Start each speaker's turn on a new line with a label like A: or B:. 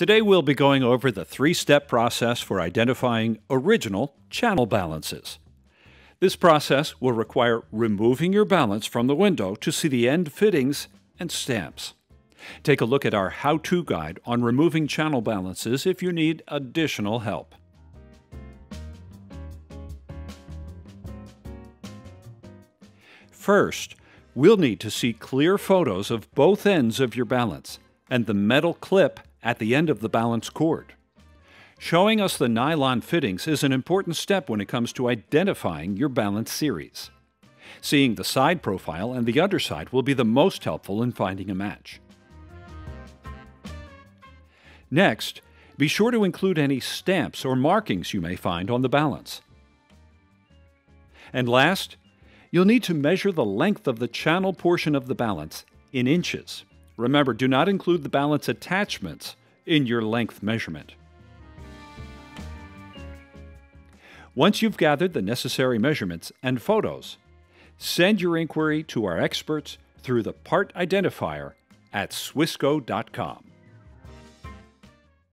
A: Today we'll be going over the three-step process for identifying original channel balances. This process will require removing your balance from the window to see the end fittings and stamps. Take a look at our how-to guide on removing channel balances if you need additional help. First, we'll need to see clear photos of both ends of your balance and the metal clip at the end of the balance cord. Showing us the nylon fittings is an important step when it comes to identifying your balance series. Seeing the side profile and the underside will be the most helpful in finding a match. Next, be sure to include any stamps or markings you may find on the balance. And last, you'll need to measure the length of the channel portion of the balance in inches. Remember, do not include the balance attachments in your length measurement. Once you've gathered the necessary measurements and photos, send your inquiry to our experts through the part identifier at swisco.com.